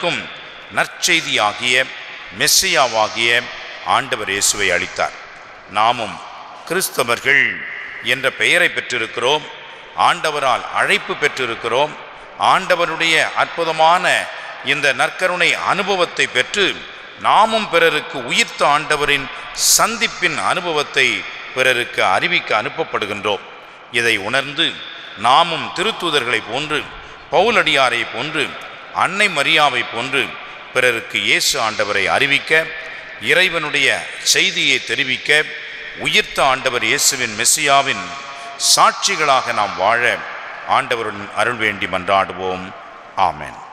க்கும் நற்செய்தியாகிய மெஸ்ஸியாவாகிய ஆண்டவர் இயேசுவை அளித்தார் நாமும் கிறிஸ்தவர்கள் என்ற பெயரை பெற்றிருக்கிறோம் ஆண்டவரால் அழைப்பு பெற்றிருக்கிறோம் ஆண்டவருடைய அற்புதமான இந்த நற்கருணை அனுபவத்தை பெற்று நாமும் பிறருக்கு உயிர்த்த ஆண்டவரின் சந்திப்பின் அனுபவத்தை பிறருக்கு அறிவிக்க அனுப்பப்படுகின்றோம். இதை உணர்ந்து நாமும் திருத்தூதர்களைப் போன்று பவுலடியாரை போன்று அன்னை மரியாவை போன்று பிறருக்கு இயேசு ஆண்டவரை அறிவிக்க இறைவனுடைய செய்தியை தெரிவிக்க உயிர்த்த ஆண்டவர் இயேசுவின் மெஸ்ஸியாவின் சாட்சிகளாக நாம் வாழ ஆண்டவருடன் அருள் வேண்டி மன்றாடுவோம். ஆமேன்.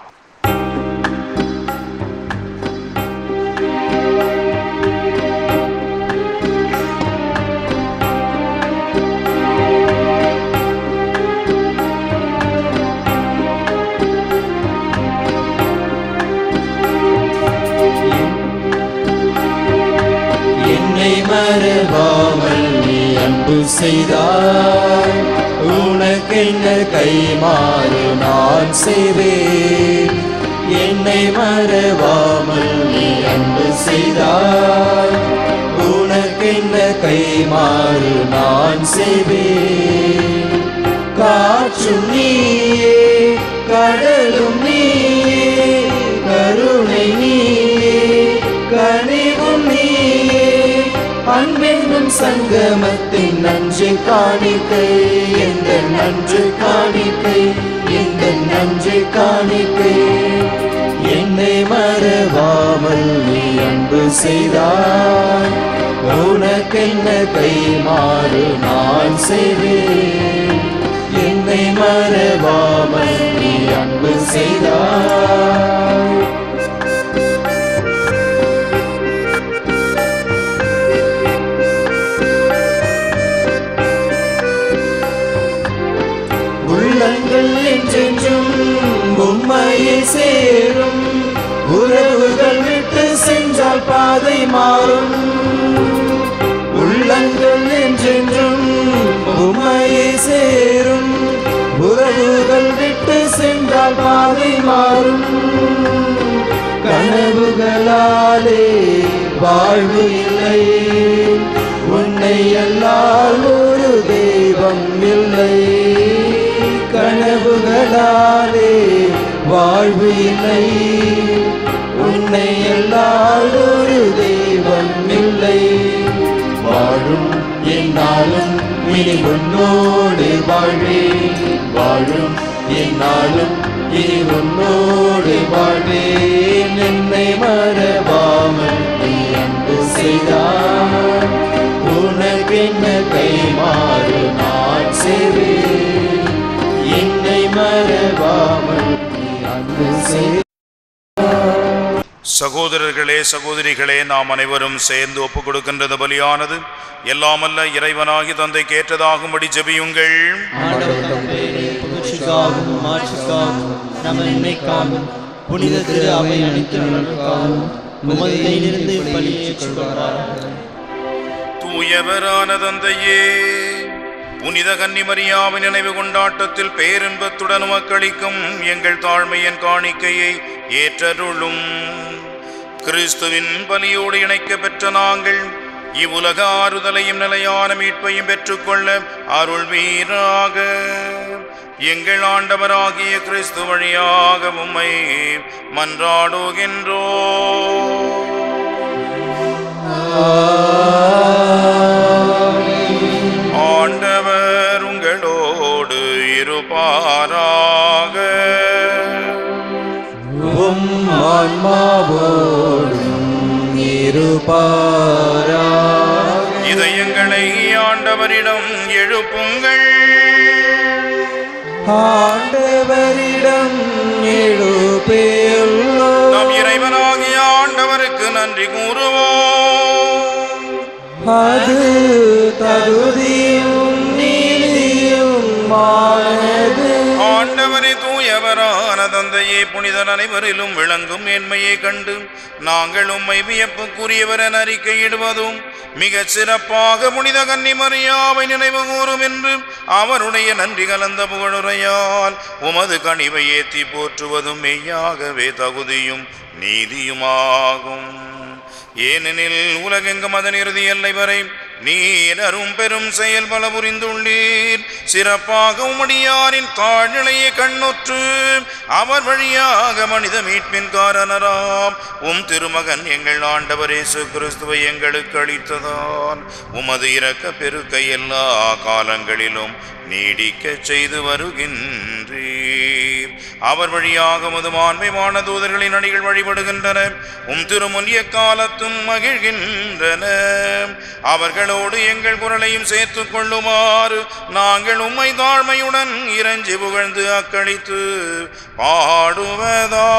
அன்பு செய்தாய் உனக்கென்ன கைமாறு நான் செய்வேன் என்னை மறவாமல் நீ அன்பு செய்தாய். உனக்கென்ன கைமாறு நான் செய்வேன் காற்றும் நீயே கடலும் சங்கமத்தின் நன்றி காணிக்கை. எந்த நன்றி காணிக்கை? எந்த நன்றி காணிக்கை? என்னை மறவாமல் நீ அன்பு செய்தாய். உனக்கென்ன கை மாறு நான் செய்வேன் என்னை மறவாமல் நீ அன்பு செய்தாய். உள்ளங்கள் என்றென்றும் உண்மையை சேரும். உறவுகள் விட்டு சென்றால் பாதை மாறும். உள்ளங்கள் என்றென்றும் உண்மையை சேரும். உறவுகள் விட்டு சென்றால் பாதை மாறும். கனவுகளாலே வாழ்வு இல்லை உன்னை எல்லாரும் கனவுகளாலே வாழ்வு இல்லை உன்னை எல்லால் ஒரு தெய்வம் இல்லை. வாழும் என்னாலும் இனி உன்னோடு வாழ்வே வாழும் என்னாலும் இனி உன்னோடு வாழ்வேன். என்னை மறவாமல் நீ அன்பு செய்தார் உனக்கென்ன கைமாறு நான் செய்வேன் சகோதரர்களே சகோதரிகளே நாம் அனைவரும் சேர்ந்து ஒப்புக் கொடுக்கின்றது பலியானது. எல்லாமல்ல இறைவனாகி தந்தை கேட்டதாகும்படி ஜெபியுங்கள். புனித திரு அவை அனைத்து தூயவரான தந்தையே புனித கன்னிமரியாவின் நினைவு கொண்டாட்டத்தில் பேரின்பத்துடன் மக்களிக்கும் எங்கள் தாழ்மையின் காணிக்கையை ஏற்றருளும். கிறிஸ்துவின் பலியோடு இணைக்க பெற்ற நாங்கள் இவ்வுலக ஆறுதலையும் நிலையான மீட்பையும் பெற்றுக்கொள்ள அருள் வீராக எங்கள் ஆண்டவராகிய கிறிஸ்து வழியாக உம்மை மன்றாடுகின்றோ இருப்பாராக உம் ஆன்மாவோடும் இருப்பாரா இதயங்களை ஆண்டவரிடம் எழுப்புங்கள். ஆண்டவரிடம் எழுப்பேயுள்ளோ நாம் இறைவனாகிய ஆண்டவருக்கு நன்றி கூறுவோம். அது தகுதியும் ஆண்டவரே தூயவரான தந்தையே புனிதர் அனைவரிலும் விளங்கும் மேன்மையை கண்டு நாங்கள் உம்மை வியப்புக்குரியவர் என அறிக்கையிடுவதும் மிகச் சிறப்பாக புனித கன்னிமரியாவை நினைவு கூறும் என்று அவருடைய நன்றி கலந்த புகழுரையால் உமது கனிவை ஏற்றி போற்றுவதும் மெய்யாகவே தகுதியும் நீதியுமாகும். ஏனெனில் உலகெங்கும் அதன் இறுதி எல்லை வரை நீர் பெரும் செயல் பல புரிந்துள்ளீர். சிறப்பாக உமடியாரின் தாழ்நிலையை கண்ணுற்று. அவர் வழியாக மனித மீட்பின் காரணராம். உம் திருமகன் எங்கள் ஆண்டவரே கிறிஸ்துவை எங்களுக்கு அளித்ததான் உமது இறக்க பெருக்கை எல்லா காலங்களிலும் நீடிக்க செய்து வருகின்றீர். அவர் வழியாக மதுமான்மைமான தூதர்களின் அடிகள் வழிபடுகின்றன. உம் திருமுன் எக்காலத்தும் மகிழ்கின்றன. அவர்களோடு எங்கள் குரலையும் சேர்த்துக் கொள்ளுமாறு நாங்கள் உம்மை தாழ்மையுடன் இறைஞ்சி புகழ்ந்து அக்களித்து பாடுவதாவது.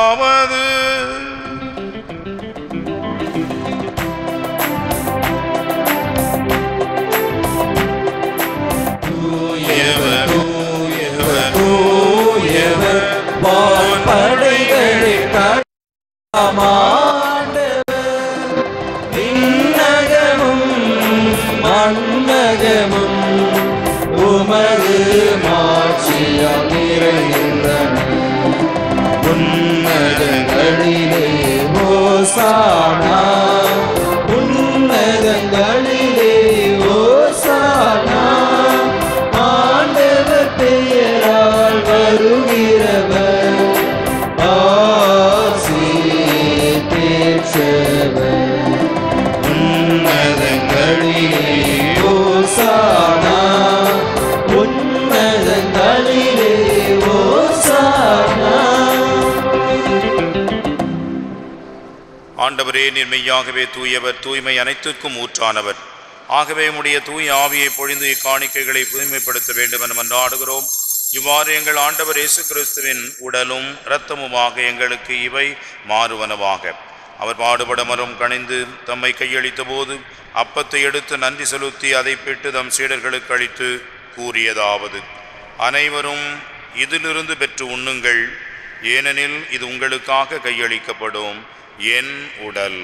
ஆண்டவரே நிர்மையாகவே தூயவர் தூய்மை அனைத்திற்கும் ஊற்றானவர். ஆகவே உடைய தூய ஆவியை பொழிந்து இக்காணிக்கைகளை தூய்மைப்படுத்த வேண்டும் என மன்றாடுகிறோம். இவ்வாறு எங்கள் ஆண்டவர் இயேசு கிறிஸ்துவின் உடலும் இரத்தமுமாக எங்களுக்கு இவை மாறுவனவாக. அவர் பாடுபட மரம் கணிந்து தம்மை கையளித்த போது அப்பத்தை எடுத்து நன்றி செலுத்தி அதை பெற்று தம் சீடர்களுக்கு அளித்து கூறியதாவது அனைவரும் இதிலிருந்து பெற்று உண்ணுங்கள். ஏனெனில் இது உங்களுக்காக கையளிக்கப்படும். என் உடல்.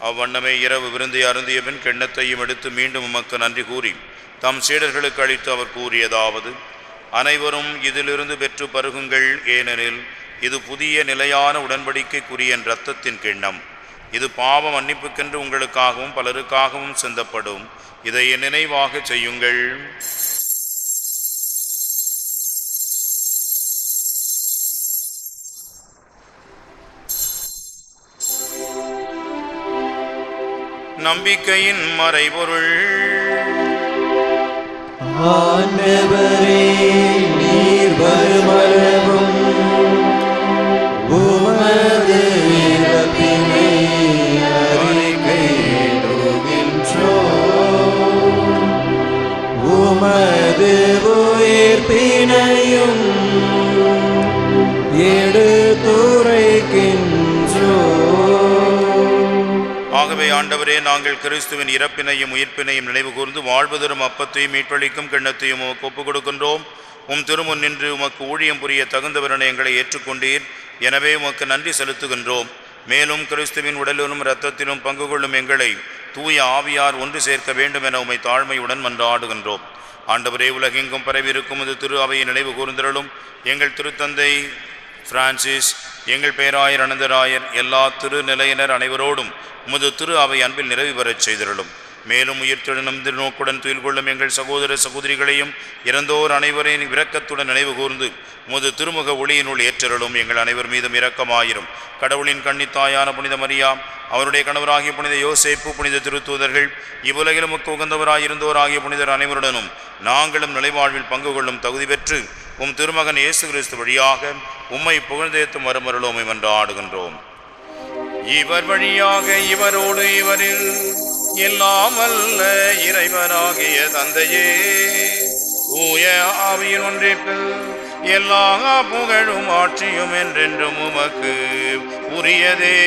அவ்வண்ணமே இரவு விருந்தை அருந்திய பின் கிண்ணத்தையும் எடுத்து மீண்டும் உமக்கு நன்றி கூறி தம் சீடர்களுக்கு அளித்து அவர் கூறியதாவது அனைவரும் இதிலிருந்து பெற்று பருகுங்கள் ஏனெனில் இது புதிய நிலையான உடன்படிக்கைக்குரிய இரத்தத்தின் கிண்ணம். இது பாவ மன்னிப்புக்கென்று உங்களுக்காகவும் பலருக்காகவும் சிந்தப்படும். இதை நினைவாக செய்யுங்கள். நம்பிக்கையின் மறைபொருள். ஆண்டவரே நீர் ஆண்டவரே நாங்கள் கிறிஸ்துவின் இறப்பினையும் உயிர்ப்பினையும் நினைவு கூர்ந்து வாழ்வதரும் அப்பத்தையும் மீட்பளிக்கும் கிண்ணத்தையும் உமக்கு ஒப்புக் கொடுக்கின்றோம். உம் திருமுன் நின்று உமக்கு ஊழியம் புரிய தகுந்தவரனை எங்களை ஏற்றுக்கொண்டீர். எனவே உமக்கு நன்றி செலுத்துகின்றோம். மேலும் கிறிஸ்துவின் உடலிலும் இரத்தத்திலும் பங்கு கொள்ளும் எங்களை தூய ஆவியார் ஒன்று சேர்க்க வேண்டும் என உமை தாழ்மையுடன் மன்றாடுகின்றோம். ஆண்டவரே உலகெங்கும் பரவியிருக்கும் இது திரு அவையை நினைவு கூர்ந்திரலும் எங்கள் திருத்தந்தை பிரான்சிஸ் எங்கள் பேராயர் அனந்தராயர் எல்லா திருநிலையினர் அனைவரோடும் உமது திரு அவை அன்பில் நிறைவு பெறச் செய்திருளும். மேலும் உயிர்த்தெழும் திருநோக்குடன் துயில் கொள்ளும் எங்கள் சகோதர சகோதரிகளையும் இறந்தோர் அனைவரையும் இரக்கத்துடன் நினைவு கூர்ந்து முது திருமுக ஒளியினுள் ஏற்றருளும். எங்கள் அனைவர் மீதும் இரக்கமாயிரும். கடவுளின் கண்ணித்தாயான புனித மரியா அவருடைய கணவராகிய புனித யோசேப்பு புனித திருத்தூதர்கள் இவ்வுலகிலும் உகந்தவராயிருந்தோர் ஆகிய புனிதர் அனைவருடனும் நாங்களும் நிலைவாழ்வில் பங்கு கொள்ளும் தகுதி பெற்று உம் திருமகன் இயேசு கிறிஸ்து வழியாக உம்மை புகழ்ந்தேத்தும் என்று ஆடுகின்றோம். இவர் வழியாக இவரோடு இவரில் எல்லாம் அல்ல இறைவராகிய தந்தையே. தூய ஆவியின் ஒன்றிற்கு எல்லா புகழும் ஆட்சியும் என்றென்றும் உமக்கு உரியதே.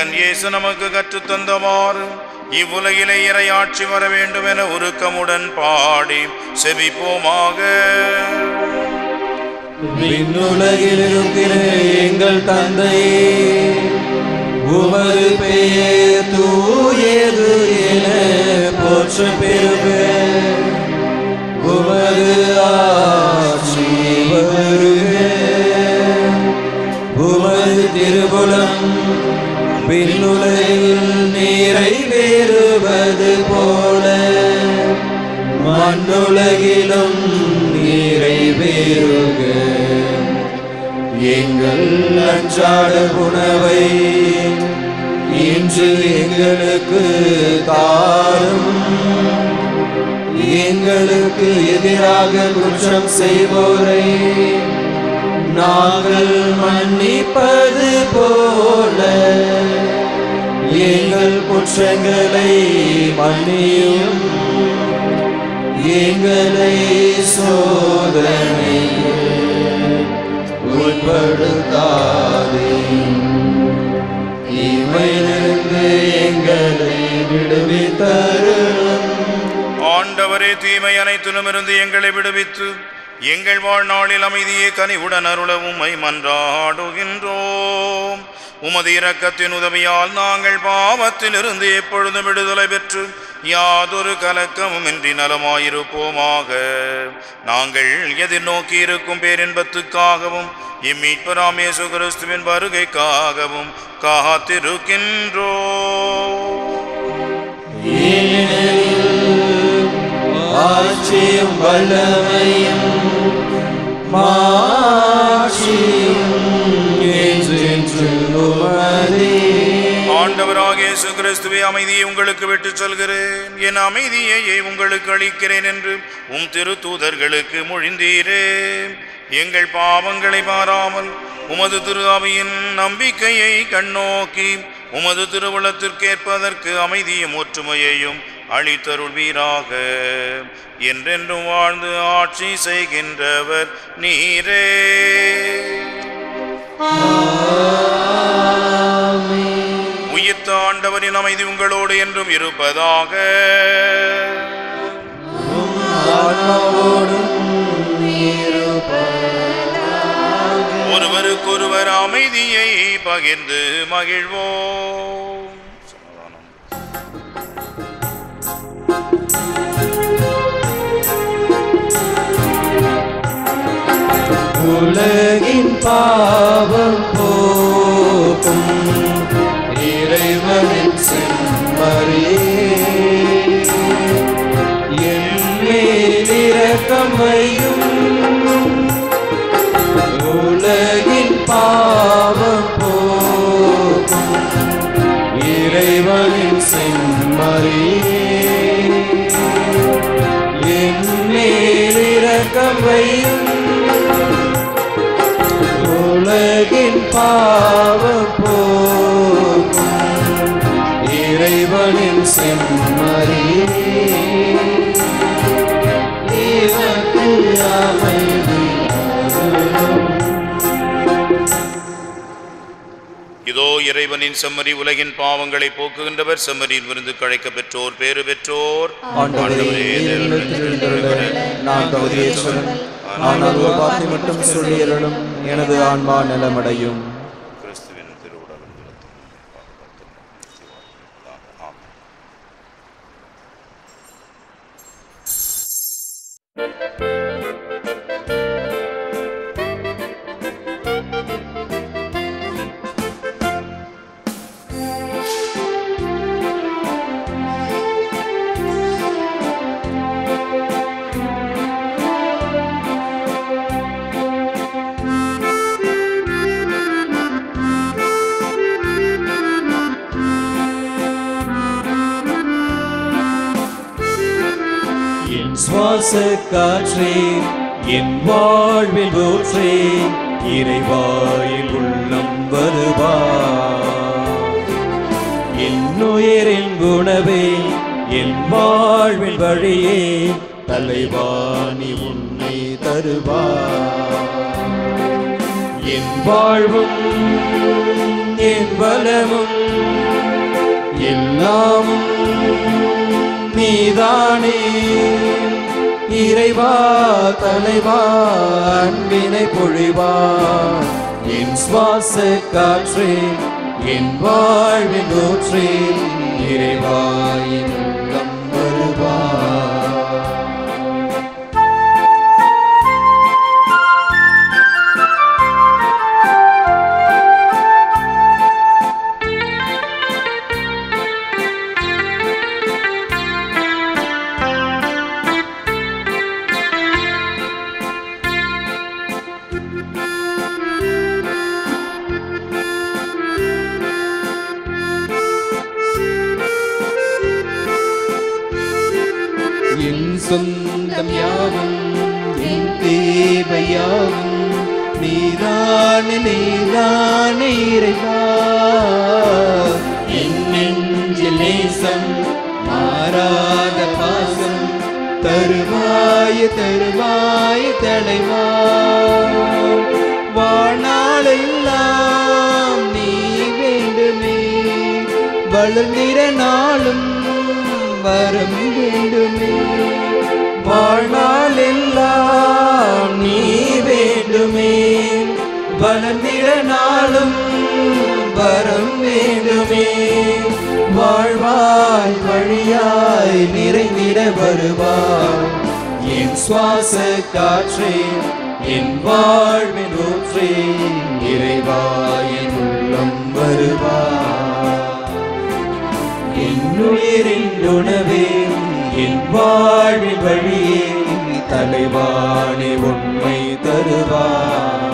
மகன் இயேசு நமக்கு கற்றுத்தந்தவாறு. இவ்வுலகிலே இறையாட்சி வர வேண்டும் என உருக்கமுடன் பாடி செவிப்போமாக விண்ணுலகில் இருக்கிற எங்கள் தந்தையே உமது பெயர் தூயது என போற்ற பெருக பின்னுலகில் நீரை வேறுவது போல. மண்ணுலகிலும் நீரை வேறுக. எங்கள் அன்றாட உணவை இன்று எங்களுக்கு தாரும். எங்களுக்கு எதிராக குற்றம் செய்வோரை நாங்கள் மன்னிப்பது போல. எங்கள் குற்றங்களை மன்னியும். எங்களை சோதனை உட்படுத்தாதே. இவையிலிருந்து எங்களை விடுவித்தருளும். ஆண்டவரே தீமை அனைத்திலுமிருந்து எங்களை விடுவித்து எங்கள் வாழ்நாளில் அமைதியை கனிவுடன் அருளவும் மை மன்றாடுகின்றோம். உமது இரக்கத்தின் உதவியால் நாங்கள் பாவத்திலிருந்து எப்பொழுதும் விடுதலை பெற்று யாதொரு கலக்கமும் இன்றி நலமாயிருப்போமாக. நாங்கள் எதிர்நோக்கி இருக்கும் பேரின்பத்துக்காகவும் இம்மீட்பு ராமேசு கிறிஸ்துவின் வருகைக்காகவும் காத்திருக்கின்றோ ஆட்சியும் வல்லமையும் கிறிஸ்துவை அமைதியை உங்களுக்கு விட்டுச் சொல்கிறேன். என் அமைதியை உங்களுக்கு அளிக்கிறேன் என்று உம் திரு தூதர்களுக்கு மொழிந்தீரே. எங்கள் பாவங்களை பாராமல் உமது திரு நம்பிக்கையை கண்ணோக்கி உமது திருவுளத்திற்கேற்பதற்கு அமைதியும் ஒற்றுமையையும் அளித்தருள்வீராக என்றென்றும் வாழ்ந்து ஆட்சி செய்கின்றவர் நீரே. உயிர்த்த ஆண்டவரின் அமைதி உங்களோடு என்றும் இருப்பதாக. ஒருவருக்கொருவர் அமைதியை பகிர்ந்து மகிழ்வோம். உலகின் பாவம் போக்கும். இறைவனின் செம்மறியே. என் மேல் இறைவனின் செம்மறி உலகின் பாவங்களை போக்குகின்றவர் செம்மறியின் விருந்து கழைக்க பெற்றோர் பேறு பெற்றோர். ஆனால் ஒரு வார்த்தை மட்டும் எனது ஆன்மா நலமடையும். சுவாச காற்றே என் வாழ்வில் ஊற்றே இறைவாயில் உள்ளம் வருவா. என் உயிரின் உணவே என் வாழ்வில் வழியே தலைவாணி உன்னை தருவா. என் வாழ்வும் என் பலமும் எல்லாமும் நீதானே. இறைவா தலைவா அன்பினை பொழிவா. என் சுவாச காற்றே என் வாழ்வின் ஊற்றே இறைவாயினும் நீதானே நீதானே இறைவா. என் நெஞ்சில் நேசம் மாறாத பாசம் தருவாய தருவாய தலைவா. வாழ்நாளெல்லாம் நீ வேண்டுமே வளர்ந்திர நாளும் வரம் வேண்டுமே. வாழ்நாள் வேண்டுமே. வளர்ந்திட நாளும் வரம் வேண்டுமே. வாழ்வாய் வழியாய் நிறைந்திட வருவாய். என் சுவாச காற்றே என் வாழ்வின் ஊற்றே இறைவாயின் உள்ளம் வருவாய் என் உயிரின் உணவே என் வாழ்வின் வழியே தலைவாணி உண்மை தருவார்.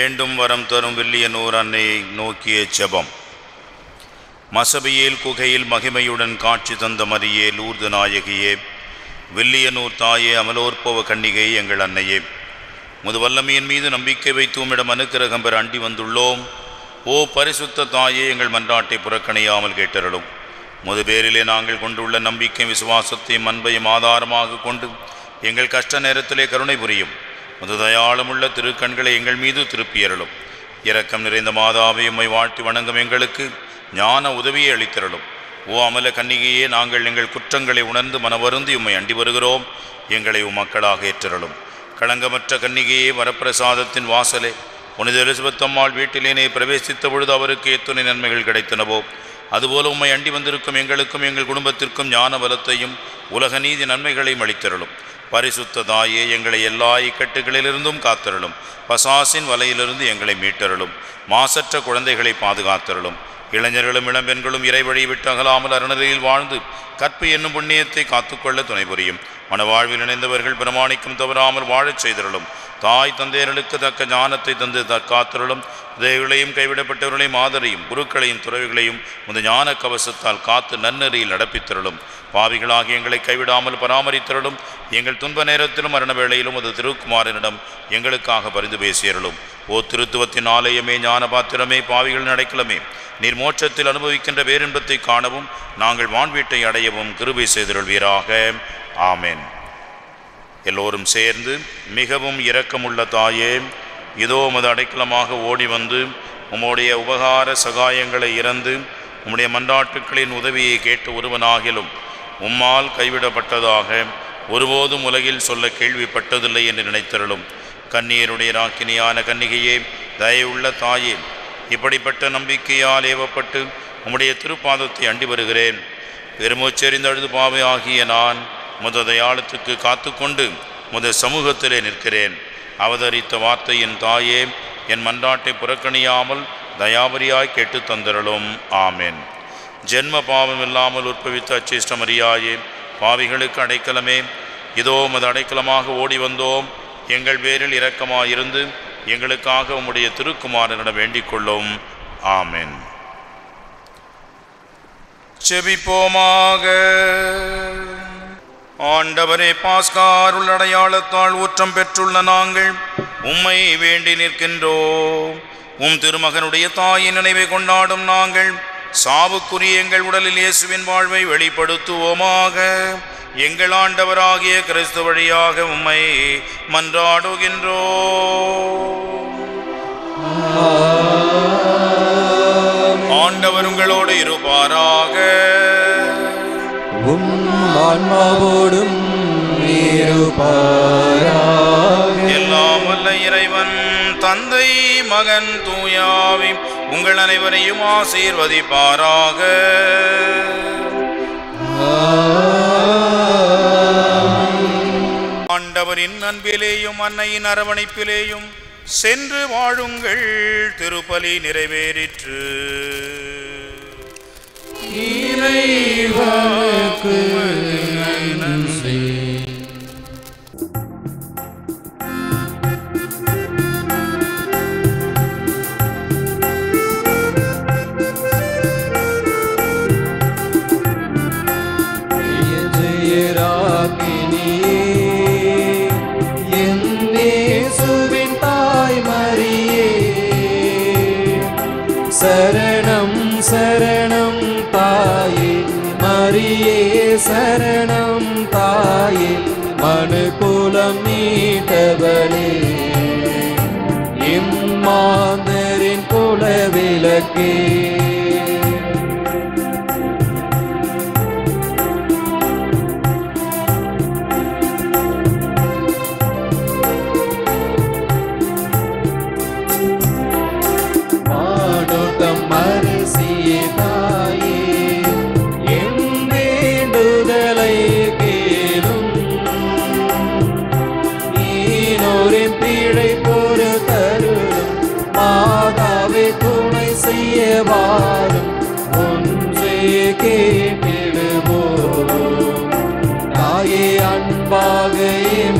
வேண்டும் வரம் தரும் வில்லியனூர் அன்னையை நோக்கிய செபம். மசபியேல் குகையில் மகிமையுடன் காட்சி தந்த மரியே லூர்து நாயகியே வில்லியனூர் தாயே அமலோற்பவ கன்னிகை எங்கள் அன்னையே. முது வல்லமையின் மீது நம்பிக்கை வைத்து உம்மிடம் அனுக்கிரகம் பெற அண்டி வந்துள்ளோம். ஓ பரிசுத்த தாயே எங்கள் மன்றாட்டை புறக்கணியாமல் கேட்டருளும். முது பேரிலே நாங்கள் கொண்டுள்ள நம்பிக்கை விசுவாசத்தையும் அன்பையும் ஆதாரமாக கொண்டு எங்கள் கஷ்ட நேரத்திலே கருணை புரியும். முதுதயாளமுள்ள திருக்கண்களை எங்கள் மீது திருப்பியருளும். இரக்கம் நிறைந்த மாதாவை உம்மை வாழ்த்தி வணங்கும் எங்களுக்கு ஞான உதவியை அளித்திரளும். ஓ அமல கன்னிகையே நாங்கள் எங்கள் குற்றங்களை உணர்ந்து மனவருந்தி உம்மை அண்டி வருகிறோம். எங்களை உம் மக்களாக ஏற்றருளும். களங்கமற்ற கன்னிகையே வரப்பிரசாதத்தின் வாசலே புனித எலிசபெத்தம்மாள் வீட்டிலேனே பிரவேசித்த பொழுது அவருக்கு எத்துணை நன்மைகள் கிடைத்தனவோ அதுபோல உம்மை அண்டி வந்திருக்கும் எங்களுக்கும் எங்கள் குடும்பத்திற்கும் ஞான பலத்தையும் உலக நீதி நன்மைகளையும் அளித்தருளும். பரிசுத்ததாயே எங்களை எல்லா இக்கட்டுகளிலிருந்தும் காத்தருளும். பசாசின் வலையிலிருந்து எங்களை மீட்டருளும். மாசற்ற குழந்தைகளை பாதுகாத்தருளும். இளைஞர்களும் இளம்பெண்களும் இறைவழி விட்டு அகலாமல் அருணரையில் வாழ்ந்து கற்பு என்னும் புண்ணியத்தை காத்துக்கொள்ள துணை புரியும். மனவாழ்வில் இணைந்தவர்கள் பிரமாணிக்கும் தவறாமல் வாழச் செய்தருளும். தாய் தந்தையர்களுக்கு தக்க ஞானத்தை தந்து தற்காத்திரளும். உதவிகளையும் கைவிடப்பட்டவர்களையும் ஆதரையும். குருக்களையும் துறவிகளையும் இந்த ஞான கவசத்தால் காத்து நன்னெறியில் நடப்பித்திரளும். பாவிகளாகி எங்களை கைவிடாமல் பராமரித்திரளும். எங்கள் துன்ப நேரத்திலும் மரண வேளையிலும் அது திருக்குமாரனிடம் எங்களுக்காக பரிந்து பேசியருளும். ஓ திருத்துவத்தின் ஆலயமே ஞான பாத்திரமே பாவிகள் அடைக்கலமே. நீர் மோட்சத்தில் அனுபவிக்கின்ற பேரின்பத்தை காணவும் நாங்கள் வான்வீட்டை அடையவும் கிருபை செய்திருள்வீராக. ஆமேன். எல்லோரும் சேர்ந்து மிகவும் இரக்கமுள்ள தாயே இதோ உமது அடைக்கலமாக ஓடி வந்து உம்முடைய உபகார சகாயங்களை இறந்து உம்முடைய மன்றாட்டுக்களின் உதவியை கேட்டு ஒருவனாகிலும் உம்மால் கைவிடப்பட்டதாக ஒருபோதும் உலகில் சொல்ல கேள்விப்பட்டதில்லை என்று நினைத்தருளும். கண்ணீருடைய ராக்கினியான கன்னிகையே தயவுள்ள தாயே இப்படிப்பட்ட நம்பிக்கையால் ஏவப்பட்டு உம்முடைய திருப்பாதத்தை அண்டி வருகிறேன். பெருமூச்செறிந்த அழுது பாவை ஆகிய நான் முத தயாளத்துக்கு காத்துக்கொண்டு முத சமூகத்திலே நிற்கிறேன். அவதரித்த வார்த்தையின் தாயே என் மன்றாட்டை புறக்கணியாமல் தயாபரியாய் கேட்டு தந்தருளும். ஆமேன். ஜென்ம பாவம் இல்லாமல் உற்பவித்த அச்சிஷ்டமரியாயே பாவிகளுக்கு அடைக்கலமே. இதோ மது அடைக்கலமாக ஓடி வந்தோம் எங்கள் பேரில் இரக்கமாயிருந்து எங்களுக்காக உம்முடைய திருக்குமாரனிடம் வேண்டிக் கொள்ளும் ஆமென். செபிப்போமாக. ஆண்டவரே பாஸ்காருள் அடையாளத்தால் ஊற்றம் பெற்றுள்ள நாங்கள் உம்மை வேண்டி நிற்கின்றோம். உம் திருமகனுடைய தாயின் நினைவை கொண்டாடும் நாங்கள் சாவுக்குரிய எங்கள் உடலில் இயேசுவின் வாழ்வை வெளிப்படுத்துவோமாக. எங்கள் ஆண்டவராகிய கிறிஸ்து வழியாக உம்மை மன்றாடுகின்றோம் ஆண்டவர் உங்களோடு இருப்பாராக. ஆன்மாவோடும் எல்லாம் வல்ல இறைவன் தந்தை மகன் தூயாவி உங்கள் அனைவரையும் ஆசீர்வதிப்பாராக. ஆண்டவரின் அன்பிலேயும் அன்னையின் அரவணைப்பிலேயும் சென்று வாழுங்கள் திருப்பலி நிறைவேறிற்று. இறைவனுக்கு மனு குலம் மீட்டவளே இம்மாந்தரின் குல விளக்கே அன்பாக எம்